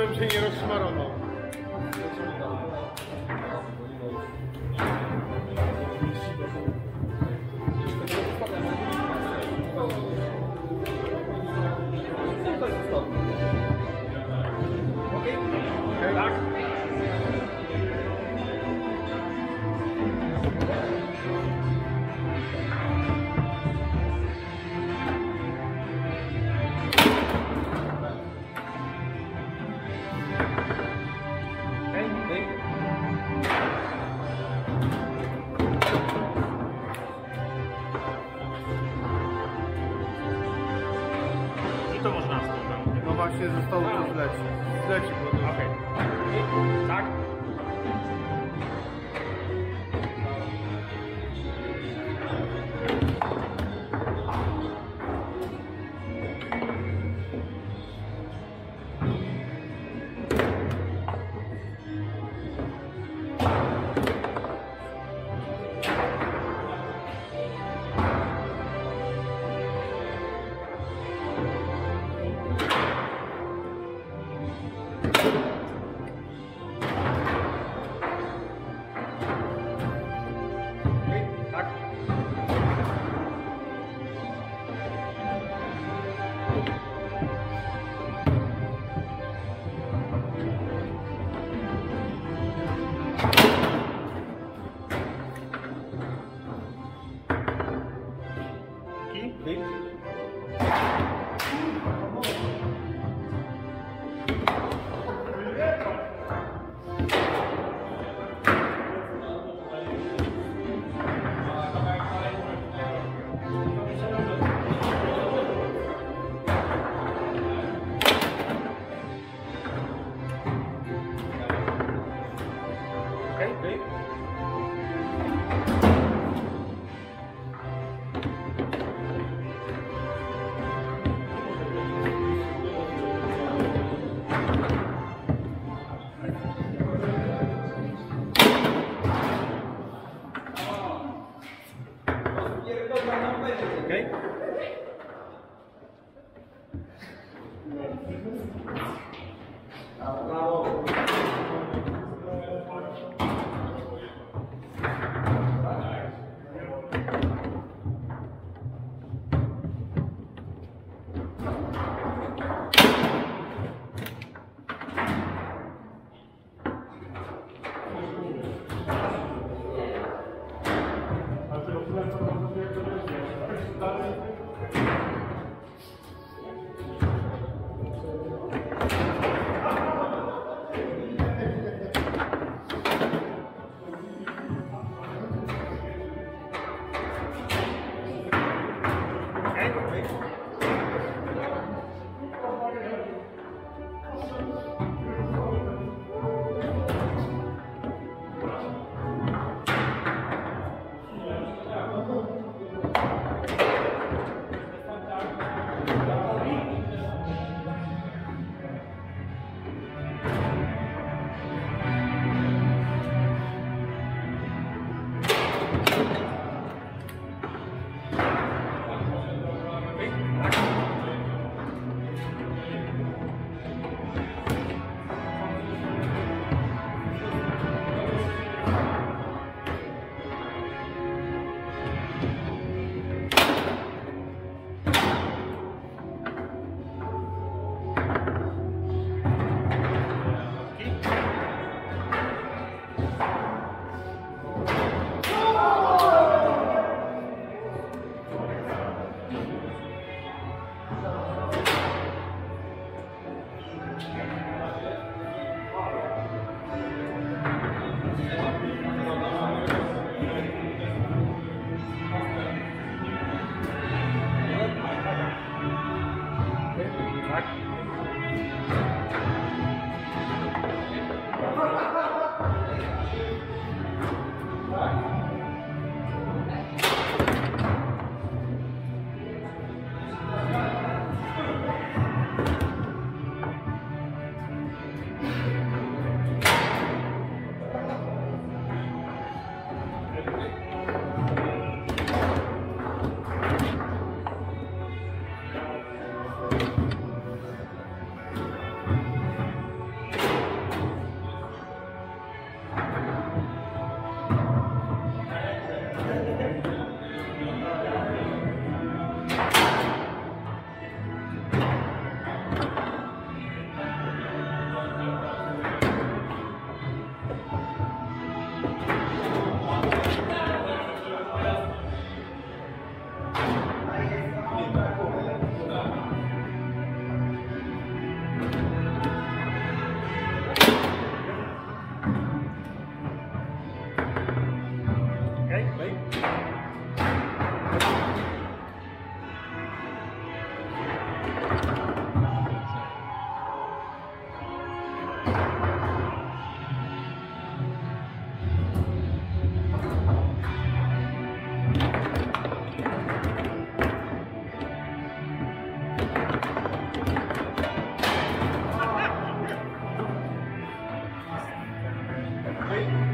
점쟁이 여러 수만 원. 감사합니다. Właśnie zostało to zleci. Zleci, bo to... Okej. Tak? Tak? you Uh, now, Great. Mark. Bye.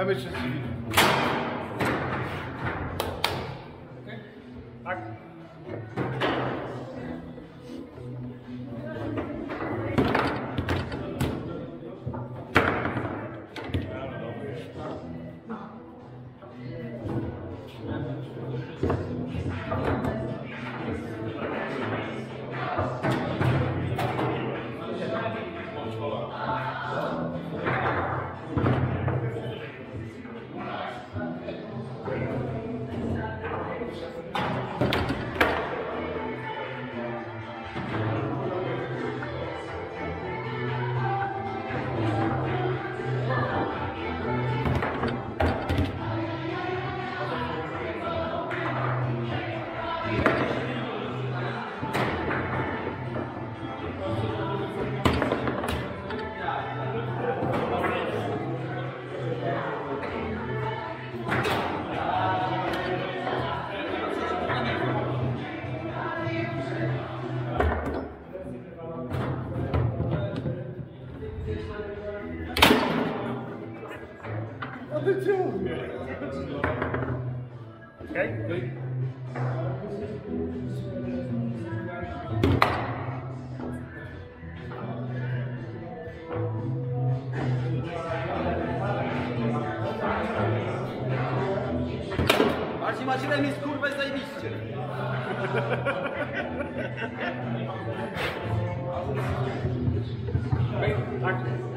Tam jeszcze drzwi. Tak. A ty Eminem jest kurwa zajebiście. Tak.